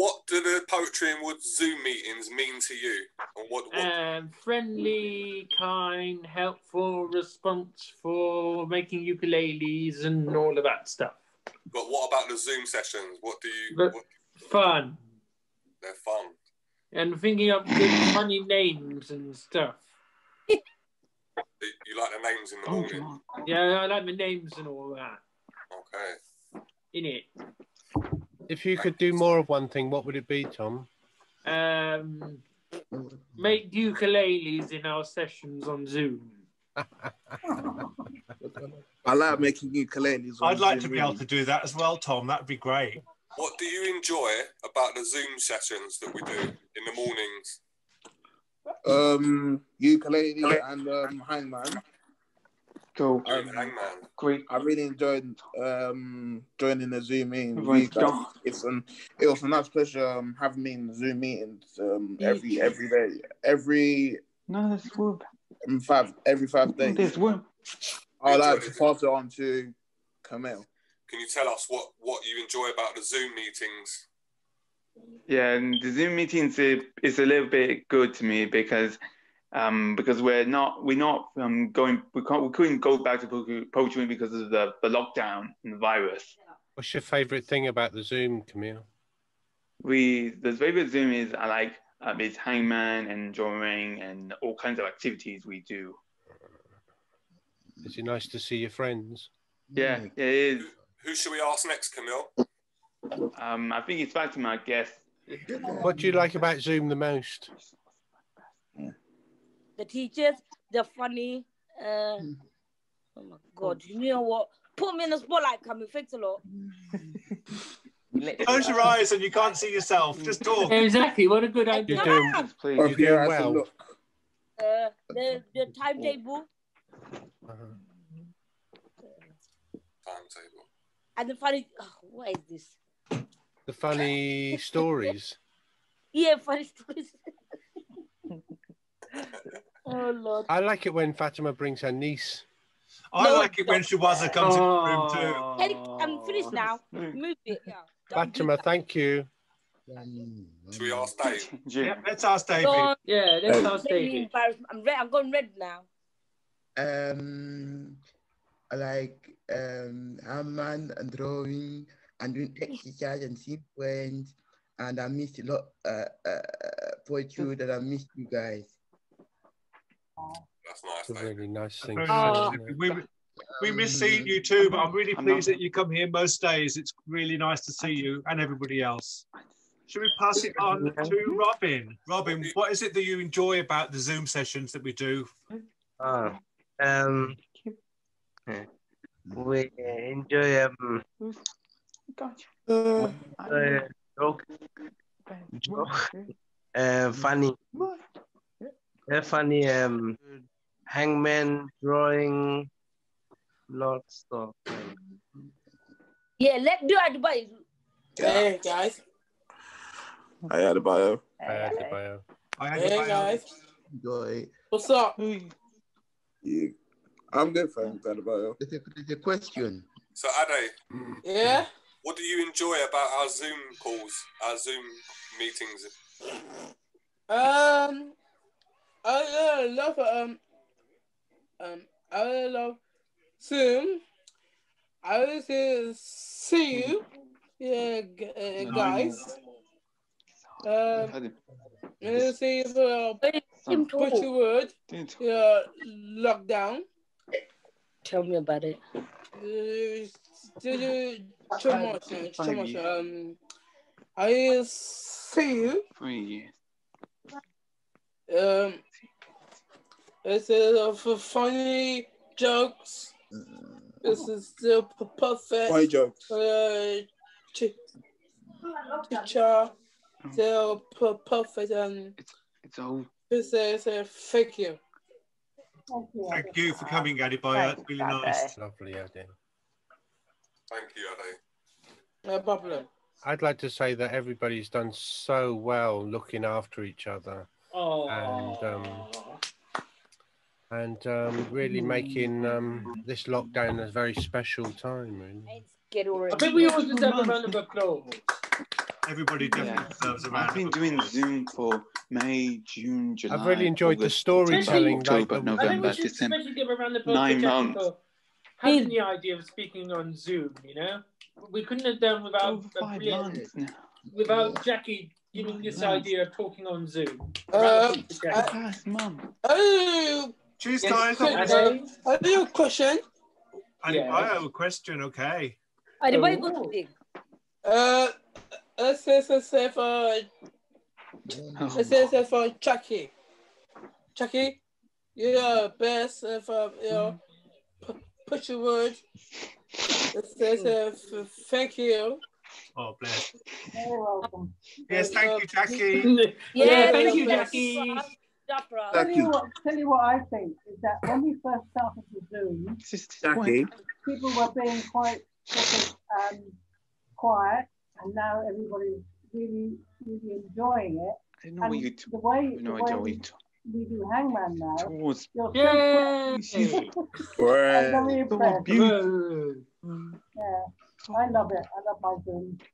what do the Poetry in Wood's Zoom meetings mean to you? And what, what Um, friendly, kind, helpful response for making ukuleles and all of that stuff. but what about the Zoom sessions? What do you? What, Fun. they're fun. And thinking of good funny names and stuff. You you like the names in the morning? Yeah, I like the names and all that. Okay. In it. If you could do more of one thing, what would it be, Tom? Um, make ukuleles in our sessions on Zoom. I like making ukuleles. on I'd like to Zoom be able to do that as well, Tom. That'd be great. What do you enjoy about the Zoom sessions that we do in the mornings? Um, ukulele and um, hangman. Cool. Um, Great. I really enjoyed um, joining the Zoom meeting. Right, you guys. John. It's an it was a nice pleasure um, having me in the Zoom meetings um, every every day, every No, this whoop. five every five days. This whoop. I like to pass it on to Camille. Can you tell us what, what you enjoy about the Zoom meetings? Yeah, and the Zoom meetings is, is a little bit good to me because um because we're not we're not um going we can't we couldn't go back to poetry, poetry because of the, the lockdown and the virus. What's your favourite thing about the Zoom, Camille? We the favorite Zoom is I like um, is hangman and drawing and all kinds of activities we do. Is it nice to see your friends? Yeah, it is. Who should we ask next, Camille? Um, I think it's back to my guest. What do you like about Zoom the most? The teachers, they're funny. Uh, oh my god, you know what? Put me in the spotlight, come and fix a lot. Close your eyes and you can't see yourself. Just talk. Exactly. What a good idea. You're doing, Please. you're doing I well. look, Uh, the the timetable Uh-huh. Timetable. and the funny. Oh, what is this? The funny stories. Yeah, funny stories. Oh lord. I like it when Fatima brings her niece. I No, like it when Shawaza comes in the room too. Oh. Hey, I'm finished now. Move it. Yeah. Fatima, thank you. Should we ask Dave? Yeah, let's ask David. Don't Yeah, that's how make me David. I'm red. I'm going red now. Um, I like um, Hammond and drawing and doing exercise and sequence. And I missed a lot uh, uh, poetry that I missed you guys. That's nice, It's a really nice thing. Very to nice. say, isn't it? We, we miss seeing you too, but I'm really pleased that you come here most days. It's really nice to see you and everybody else. Should we pass it on to Robin? Robin, what is it that you enjoy about the Zoom sessions that we do? Ah, um, we enjoy um, uh, joke, joke, uh, funny, funny um, hangman drawing, lots of. Yeah, let do advice. Hey guys. I had a bio. I had the bio. Hey guys. Enjoy. What's up? Yeah. I'm good, thanks. I had a bio. There's a, there's a question. So, Ade, Yeah. what do you enjoy about our Zoom calls, our Zoom meetings? Um, I uh, love um, um, I love Zoom. I will say see you, yeah, g- uh, guys. Um, I see if uh, Him put your word, yeah, lockdown. Tell me about it. Uh, too too much, too much. Um, I see you. Three years. Um, it's a for funny jokes. This is still p- perfect. Funny jokes. Uh, ch- teacher, still p- perfect and It's all this is a thank you. Thank you for coming, Adebayo. That's really nice. Lovely idea. Thank you, Ade. No problem. I'd like to say that everybody's done so well looking after each other Oh. and um, and um, really making um, this lockdown a very special time. Really. Get I think we all deserve a round of applause. Everybody definitely deserves a round I've of been doing Zoom for May, June, July. I've really enjoyed the August, storytelling, like October, the- I think November, we should December. especially give a round of applause Nine months. for having the idea of speaking on Zoom. You know, we couldn't have done without Over five brilliant- months now. without Jackie giving this idea of talking on Zoom. Uh, Round of applause to Jackie. Guys, mum. Oh, Cheers, Yes, guys. quick, That was- guys. I do a question. I, Yeah. I have a question. Okay. Ay, di ba Oh. good thing? Uh, let's say, let's say for, let's say, let's say for Chucky. Chucky, you're best uh, for, you know, pu- put your word. Let's say, let's say, f- thank you. Oh, bless. You're welcome. Yes, thank you, Jackie. Yeah, thank you. Jackie. Japra. Tell you, what, tell you what I think is that when we first started the Zoom, It's people were being quite sort of um, quiet, and now everybody's really, really enjoying it. I don't know what And you the way, you know the what way you we, do. we do Hangman now, Towards you're Yay! so I'm very impressed. beautiful. Yeah, I love it. I love my Zoom. Yeah.